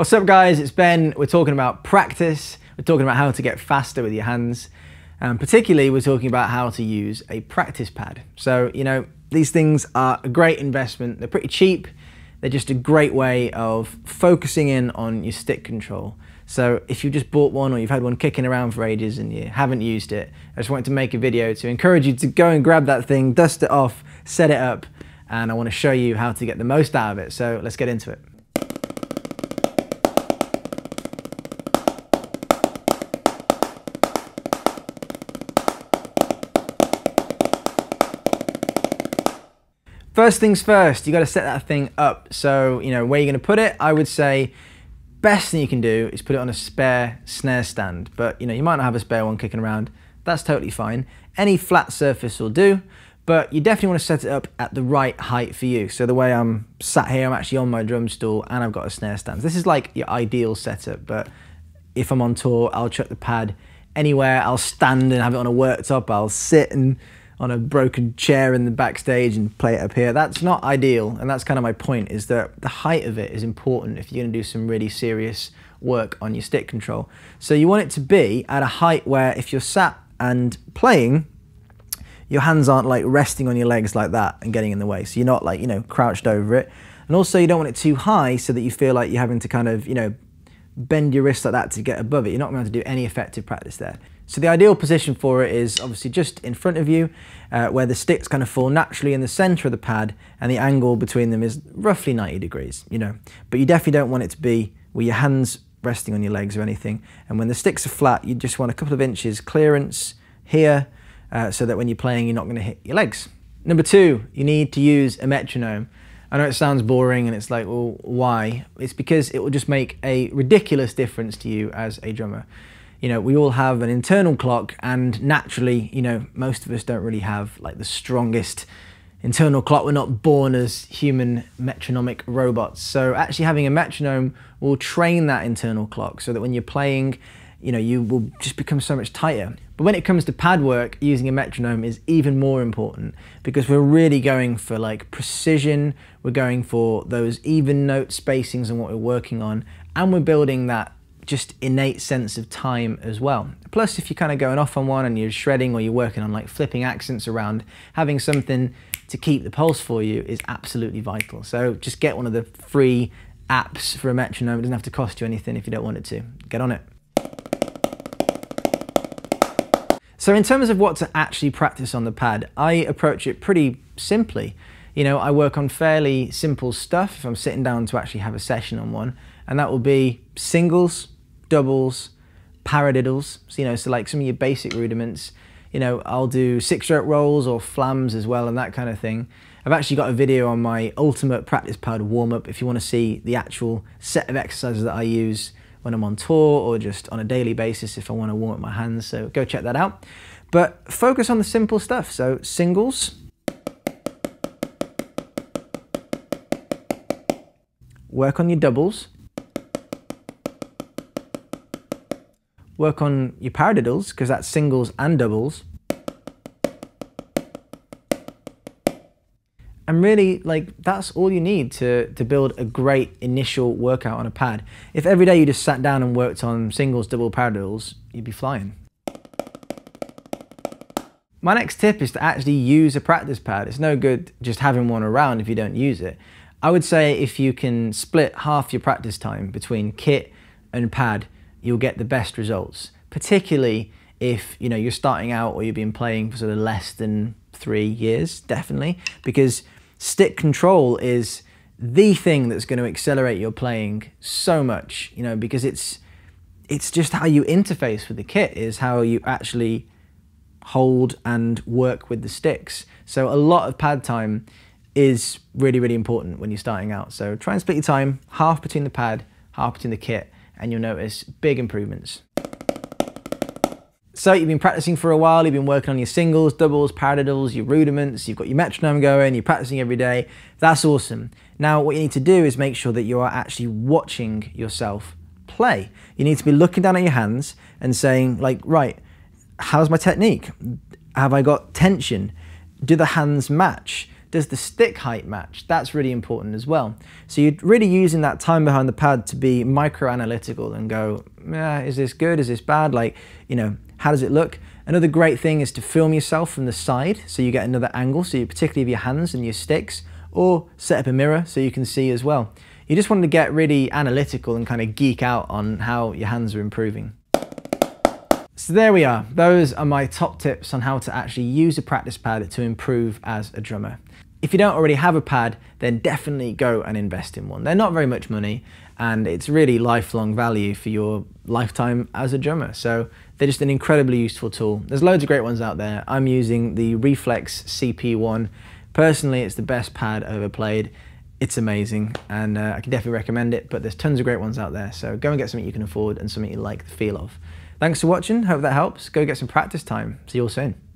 What's up guys, it's Ben. We're talking about practice. We're talking about how to get faster with your hands. And particularly we're talking about how to use a practice pad. So, you know, these things are a great investment. They're pretty cheap. They're just a great way of focusing in on your stick control. So if you just bought one or you've had one kicking around for ages and you haven't used it, I just wanted to make a video to encourage you to go and grab that thing, dust it off, set it up, and I want to show you how to get the most out of it. So let's get into it. First things first, you got to set that thing up. So, you know, where you're going to put it, I would say best thing you can do is put it on a spare snare stand. But, you know, you might not have a spare one kicking around. That's totally fine. Any flat surface will do, but you definitely want to set it up at the right height for you. So the way I'm sat here, I'm actually on my drum stool and I've got a snare stand. This is like your ideal setup, but if I'm on tour, I'll chuck the pad anywhere. I'll stand and have it on a worktop. I'll sit and on a broken chair in the backstage and play it up here. That's not ideal, and that's kind of my point, is that the height of it is important if you're gonna do some really serious work on your stick control. So you want it to be at a height where if you're sat and playing, your hands aren't like resting on your legs like that and getting in the way. So you're not like, you know, crouched over it. And also you don't want it too high so that you feel like you're having to kind of, you know, bend your wrist like that to get above it. You're not going to do any effective practice there. So the ideal position for it is obviously just in front of you, uh, where the sticks kind of fall naturally in the center of the pad and the angle between them is roughly 90 degrees, you know. But you definitely don't want it to be with your hands resting on your legs or anything. And when the sticks are flat, you just want a couple of inches clearance here uh, so that when you're playing, you're not going to hit your legs. Number two, you need to use a metronome. I know it sounds boring and it's like, well, why? It's because it will just make a ridiculous difference to you as a drummer you know, we all have an internal clock and naturally, you know, most of us don't really have like the strongest internal clock. We're not born as human metronomic robots. So actually having a metronome will train that internal clock so that when you're playing, you know, you will just become so much tighter. But when it comes to pad work, using a metronome is even more important because we're really going for like precision, we're going for those even note spacings and what we're working on, and we're building that just innate sense of time as well. Plus, if you're kind of going off on one and you're shredding or you're working on like flipping accents around, having something to keep the pulse for you is absolutely vital. So just get one of the free apps for a metronome. It doesn't have to cost you anything if you don't want it to. Get on it. So in terms of what to actually practice on the pad, I approach it pretty simply. You know, I work on fairly simple stuff if I'm sitting down to actually have a session on one, and that will be singles, doubles, paradiddles, so, you know, so like some of your basic rudiments. You know, I'll do six stroke rolls or flams as well and that kind of thing. I've actually got a video on my ultimate practice pad warm up if you want to see the actual set of exercises that I use when I'm on tour or just on a daily basis if I want to warm up my hands. So go check that out. But focus on the simple stuff. So singles, work on your doubles, work on your paradiddles, because that's singles and doubles. And really, like, that's all you need to, to build a great initial workout on a pad. If every day you just sat down and worked on singles, double paradiddles, you'd be flying. My next tip is to actually use a practice pad. It's no good just having one around if you don't use it. I would say if you can split half your practice time between kit and pad, you'll get the best results, particularly if you know you're starting out or you've been playing for sort of less than three years, definitely, because stick control is the thing that's going to accelerate your playing so much, you know, because it's it's just how you interface with the kit is how you actually hold and work with the sticks. So a lot of pad time is really, really important when you're starting out. So try and split your time, half between the pad, half between the kit, and you'll notice big improvements. So you've been practicing for a while, you've been working on your singles, doubles, paradiddles, your rudiments, you've got your metronome going, you're practicing every day. That's awesome. Now what you need to do is make sure that you are actually watching yourself play. You need to be looking down at your hands and saying like, right, how's my technique? Have I got tension? Do the hands match? does the stick height match? That's really important as well. So you're really using that time behind the pad to be micro analytical and go, yeah, is this good? Is this bad? Like, you know, how does it look? Another great thing is to film yourself from the side so you get another angle, so you particularly of your hands and your sticks, or set up a mirror so you can see as well. You just want to get really analytical and kind of geek out on how your hands are improving. So there we are. Those are my top tips on how to actually use a practice pad to improve as a drummer. If you don't already have a pad, then definitely go and invest in one. They're not very much money and it's really lifelong value for your lifetime as a drummer. So they're just an incredibly useful tool. There's loads of great ones out there. I'm using the Reflexx CP1. Personally, it's the best pad I've ever played. It's amazing and uh, I can definitely recommend it, but there's tons of great ones out there. So go and get something you can afford and something you like the feel of. Thanks for watching. Hope that helps. Go get some practice time. See you all soon.